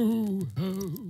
ho, ho.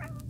Thank you.